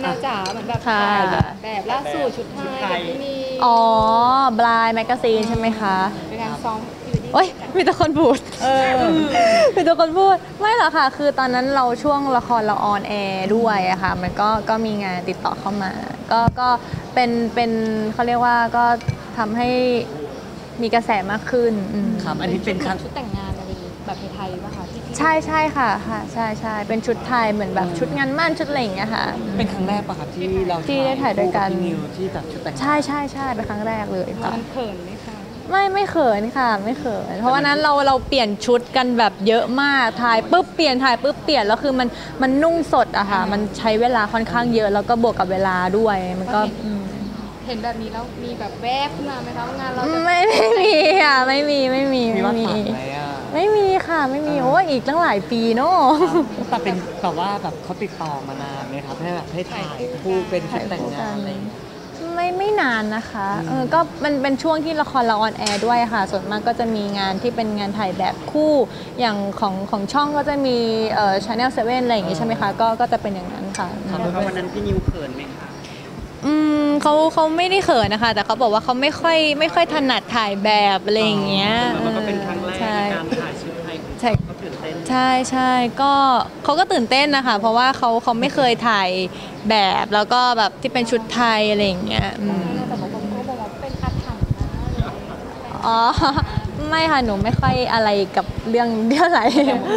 นาวจ๋าเหมือนแบบค่ะถ่ายแบบแบบล่าสุดชุดไทยกับพี่นิวอ๋อ Bride Magazine ใช่ไหมคะ เป็นการซ้อมอยู่ดีโอ้ยมีแต่คนพูดเออมีแต่คนพูด ไม่หรอกค่ะ คือตอนนั้นเราช่วงละครเรา on air ด้วยอะค่ะ มันก็ก็มีงานติดต่อเข้ามา ก็ก็เป็นเป็นเขาเรียกว่าก็ทำให้มีกระแสมากขึ้นอืม ครับ อันนี้เป็นครั้งชุดแต่งงานอะไร แบบไทยๆป่ะคะที่ที่ใช่ใช่ค่ะค่ะ ใช่ใช่เป็นชุดไทยเหมือนแบบชุดงานหมั้นชุดอะไรอย่างเงี้ยค่ะ เป็นครั้งแรกปะครับที่เราที่ได้ถ่ายด้วยกัน คู่บพี่นิวที่แบบชุดแต่งงาน ใช่ใช่ใช่เป็นครั้งแรกเลยค่ะ มันเขินไหมคะ ไม่ไม่เขินค่ะไม่เขิน เพราะว่านั้นเราเราเปลี่ยนชุดกันแบบเยอะมากถ่ายปุ๊บเปลี่ยนถ่ายปุ๊บเปลี่ยนแล้วคือมันมันนุ่งสดอะค่ะ มันใช้เวลาค่อนข้างเยอะแล้วก็บวกกับเวลาด้วยมันก็อืมเห็นแบบนี้แล้วมีแบบแวบขึ้นมาไหมคะว่างานเราจะไม่ไม่มีค่ะไม่มีไม่มีมีไม่ว่ามีถามไหมอะ ไม่มีค่ะไม่มีโอ้ยอีกตั้งหลายปีเนาะแต่เป็นแบบว่าแบบเขาติดต่อมานานไหมครับให้แบบให้ถ่ายคู่เป็นชุดแต่งงานอะไรอย่างเงี้ยไม่ไม่นานนะคะเออก็มันเป็นช่วงที่ละครเรา on air ด้วยค่ะ ส่วนมากก็จะมีงานที่เป็นงานถ่ายแบบคู่อย่างของของช่องก็จะมีเอ่อ Channel Seven อะไรอย่างงี้ใช่ไหมคะก็ก็จะเป็นอย่างนั้นค่ะครับแล้ววันนั้นพี่นิวเขินไหมคะ อืมเขาเขาไม่ได้เขินนะคะ แต่เขาบอกว่าเขาไม่ค่อยไม่ค่อยถนัดถ่ายแบบอะไรอย่างเงี้ยมันก็เป็นครั้งแรกใช่ในการถ่ายชุดไทยของใช่เขาตื่นเต้นใช่ใช่ก็เขาก็ตื่นเต้นนะคะ เพราะว่าเขาเขาไม่เคยถ่ายแบบแล้วก็แบบที่เป็นชุดไทยอะไรอย่างเงี้ยอืมแต่บางคนก็บอกว่าเป็นอาถรรพ์นะอะไรอย่างเงี้ยอ๋อไม่ค่ะ หนูไม่ค่อยอะไรกับเรื่องเท่าไหร่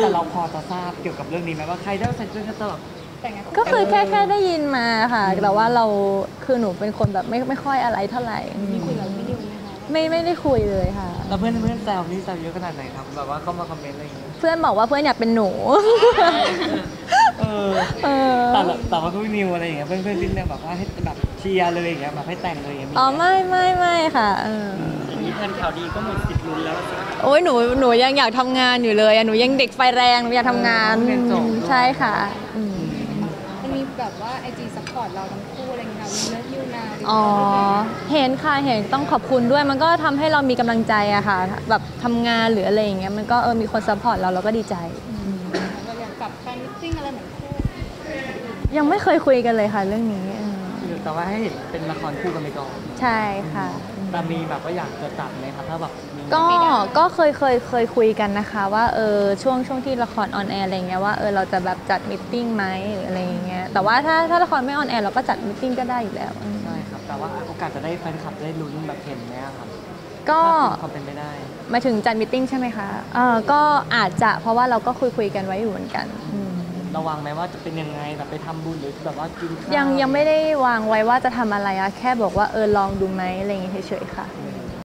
แต่เราพอจะทราบเกี่ยวกับเรื่องนี้ไหมว่าใครได้ใส่ชุดกันตลอด แต่งงานก็คือแค่แค่ได้ยินมาค่ะแต่ว่าเราคือหนูเป็นคนแบบไม่ไม่ค่อยอะไรเท่าไหร่อืมมีคุยกับพี่นิวไหมคะไม่ไม่ได้คุยเลยค่ะ แล้วเพื่อนเพื่อนแซวนี่แซวเยอะขนาดไหนครับแบบว่าเข้ามาคอมเมนต์อะไรอย่างเงี้ยเพื่อนบอกว่าเพื่อนอยากเป็นหนูเออเออแต่ละแต่ว่าพี่นิวอะไรอย่างเงี้ยเพื่อนเพื่อนพี่เนี่ยแบบว่าให้แบบเชียร์เลยอย่างเงี้ยแบบให้แต่งเลยอย่างเงี้ยอ๋อไม่ไม่ไม่ค่ะเออมีเพื่อนข่าวดีก็หมดสิทธิ์ลุ้นแล้วสิโอ้ยหนูหนูยังอยากทำงานอยู่เลยอะหนูยังเด็กไฟแรงหนูอยากทำงานเรียนจบใช่ค่ะอืม มันมีแบบว่า IG support เราทั้งคู่อะไรอย่างเงี้ย We Love นิวนาวอ๋อ เห็นค่ะ เห็นต้องขอบคุณด้วย มันก็ทำให้เรามีกำลังใจอะค่ะ แบบทำงานหรืออะไรอย่างเงี้ย มันก็เออมีคน support เราเราก็ดีใจเราอยากจัด fan meeting อะไรเหมือนคู่ ยังไม่เคยคุยกันเลยค่ะเรื่องนี้เออ แต่ว่าให้เห็นเป็นละครคู่กันไปก่อนใช่ค่ะ แต่มีแบบว่าอยากจะจัดไหมครับถ้าแบบมีก็ก็เคยเคยเคยคุยกันนะคะ ว่าเออช่วงช่วงที่ละคร on air อะไรเงี้ยว่าเออเราจะแบบจัด meeting ไหมหรืออะไรอย่างเงี้ยแต่ว่าถ้าถ้าละครไม่ on air เราก็จัด meeting ก็ได้อยู่แล้วอืมใช่ครับ แต่ว่าโอกาสจะได้แฟนคลับได้ลุ้นแบบเห็นไหมอะครับก็ถ้าความเป็นไปได้หมายถึงจัดมิทติ้งใช่ไหมคะเออก็อาจจะเพราะว่าเราก็คุยคุยกันไว้อยู่เหมือนกันอืม ระวังไหมว่าจะเป็นยังไงแบบไปทำบุญหรือแบบว่ากินข้าวยังยังไม่ได้วางไว้ว่าจะทำอะไรอะแค่บอกว่าเออลองดูไหมอะไรอย่างเงี้ยเฉยๆค่ะ